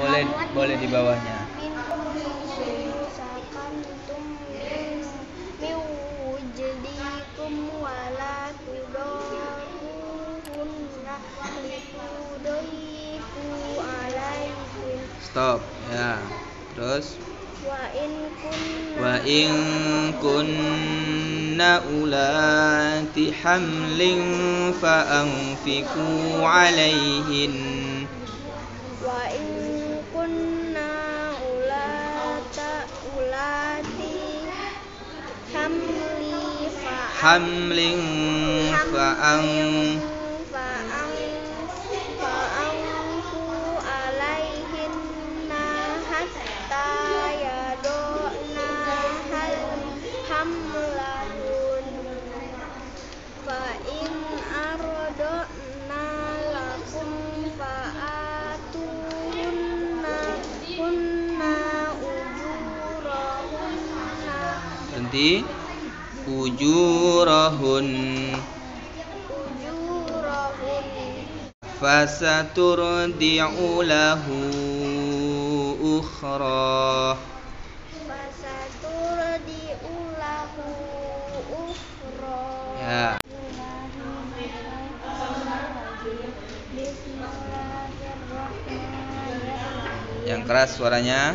boleh boleh di bawahnya. Stop ya. Terus? Wa in kunna wa in kunna ulati hamlin fa anfiqu alaihin wa in kunna ulata ulati berhenti ujurahun. Fasaturdi'u lahu ukhra. Fasaturdi'u lahu ukhra. Ya. Yang keras suaranya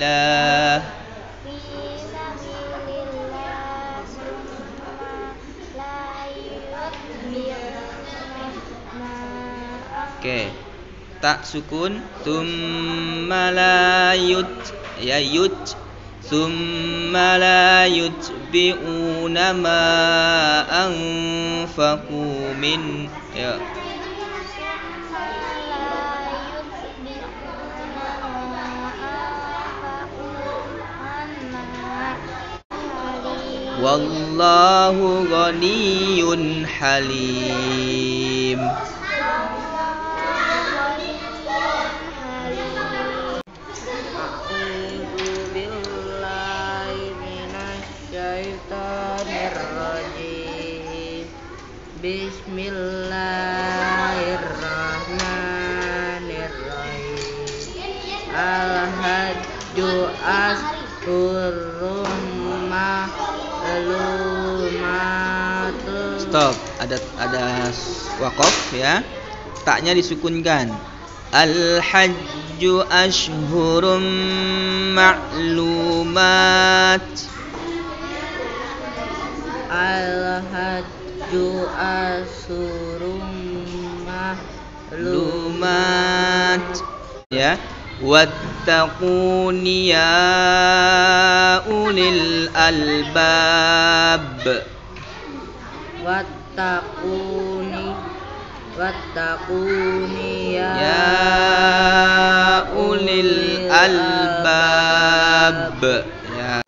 la yutbi'una ma oke tak sukun. Thumma la yut ya yut. Thumma la yutbi'una ma anfaqu min ya والله غني حليم. بسم الله Stop. Ada ada wakaf ya. Taknya disukunkan. Al hajju ashhurum ma'lumat. Al-hajju ashhurum ma'lumat. Lumat. Ya. Wattaquni ya ulil albab. Wattaquni Wattaquni ya, Ya ulil albab. Ya.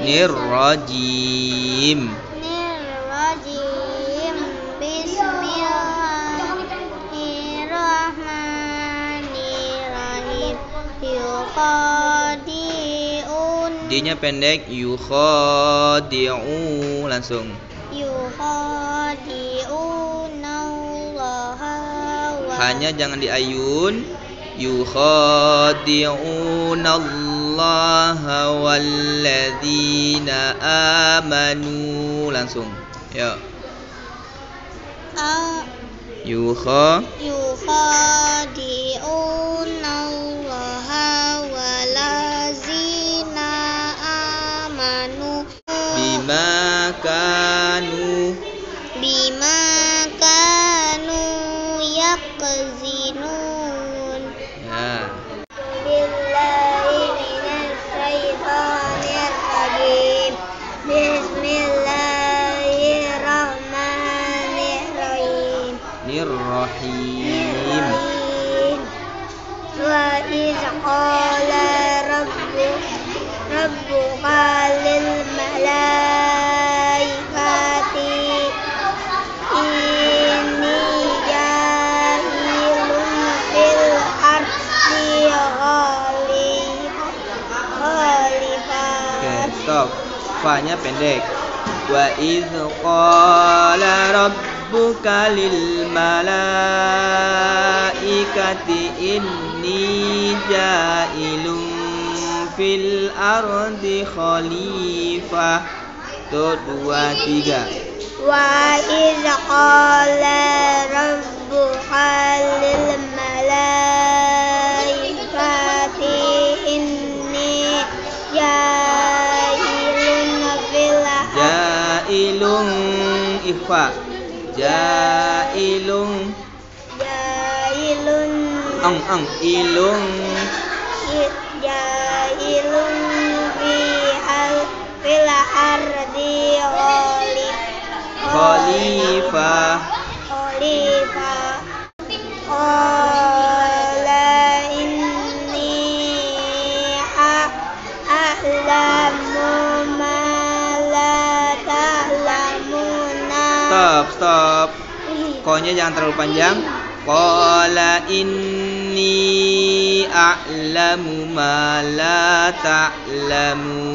Nirrajim. Nirrajim Bismillahirrahmanirrahim Yukhadi'un D-nya pendek yukhadi'u langsung. Hanya jangan diayun. Yukhadi'unallaha walladzina amanu langsung. Ya. a- Yukha yukhadi'unallaha Fa-nya pendek. Wa idh qala rabbuka lil malaikati inni ja'ilun fil ardi khalifah. Tuh, dua, tiga. Wa idh qala rabbuka lil malaikati ikhfa. Ja'ilun ja'ilun ang ang ilung. Ja'ilun fil fil ardi khalif khalifah. khalifah qala Stop, stop. Konya jangan terlalu panjang. Qala inni a'lamu ma la ta'lamun.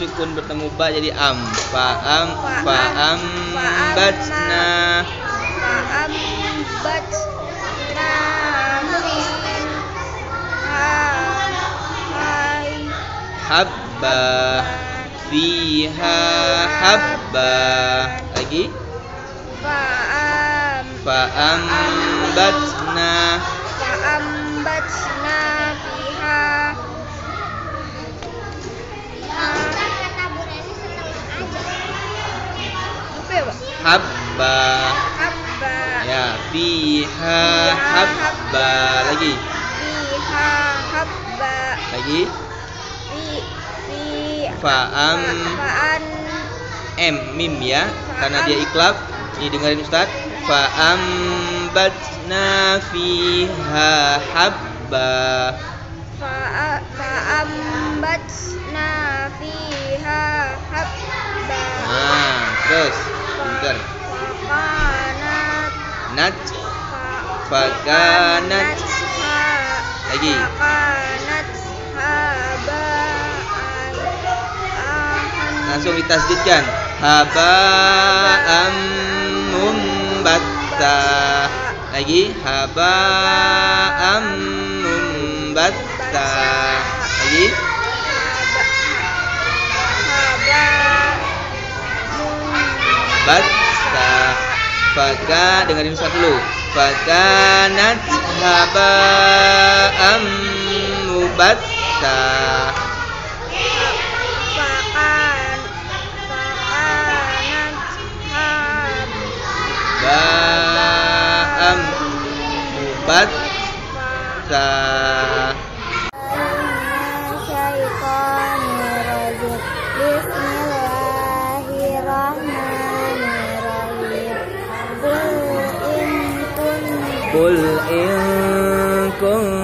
Sukun bertemu ba jadi am. Fa'am fa'am batna fa'am batna hai. Habba fiha habba. Lagi. Fa'am fa'am batna fa'am batna habba. habba. Ya, fiha habba. Lagi. fiha habba. Lagi. fi fi Fa'am. Fa'an. M mim ya. Karena dia iklab. Ini dengerin Ustaz. Fa'am batna fiha habba. Fa'a- fa'ambatna fiha habba. Nah terus pintar Fakanat nat. Fa- fakanat Lagi. Fakanat haba'an. Langsung ditasdidkan. Haba'am mumbatta. Lagi. Haba'am mumbatta. Lagi batta Faka dengerin Ustaz dulu. Fakanat haba'am mubatta Fakan Fakanat hab Ba'am mubatta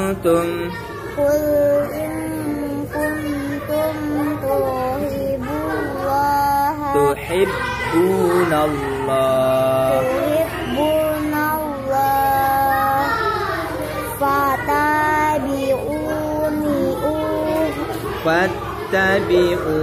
كنتم قل إن كنتم تحبون الله تحبون الله تحبون الله فاتبعوني فاتبعوني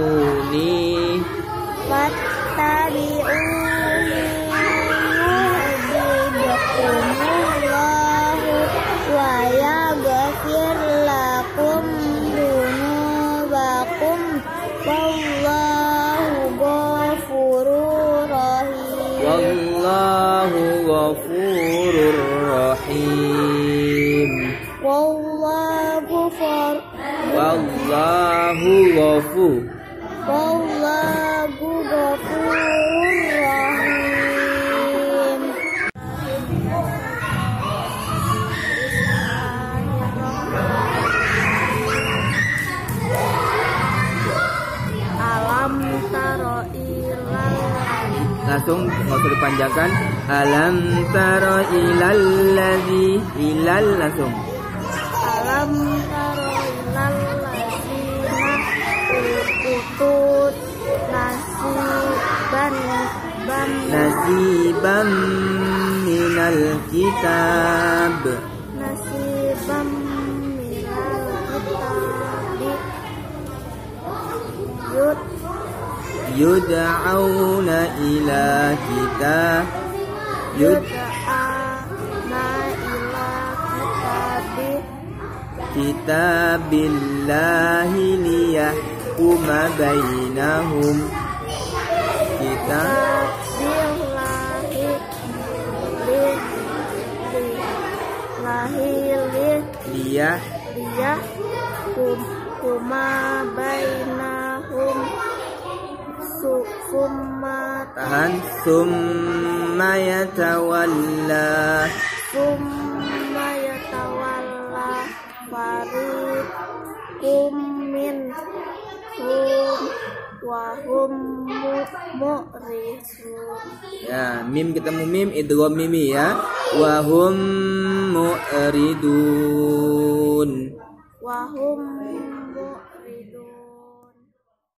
ghafur Wallahu ghafur wallahu ghafurur rahim Alam taro langsung usah dipanjangkan. Alam taro ilal ladzi ilal langsung. Alam taro utut nasiban ban nasibam minal kitab. Nasibam minal kitabi yud. Yud'auna ila kitab. Yud. Yud'ana ila kitabi kitabillahi liyahkuma li lahi li liyah liyah kum kuma bainahum. Su summa tahan. Summa yatawalla. Summa yatawalla. Fariqum wa hum mu- mu'ridun ya mim ketemu mim idgham mimi ya. Wa hum mu'ridun. Wa hum